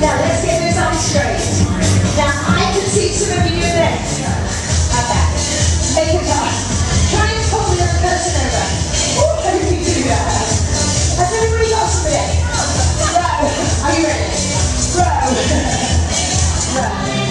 Now let's get this on straight. Now I can see some of you there. Like that. Make it hard. Try and pull the other person over. Ooh, how did do that? Has everybody got some of it? Row. Are you ready? Row. Row.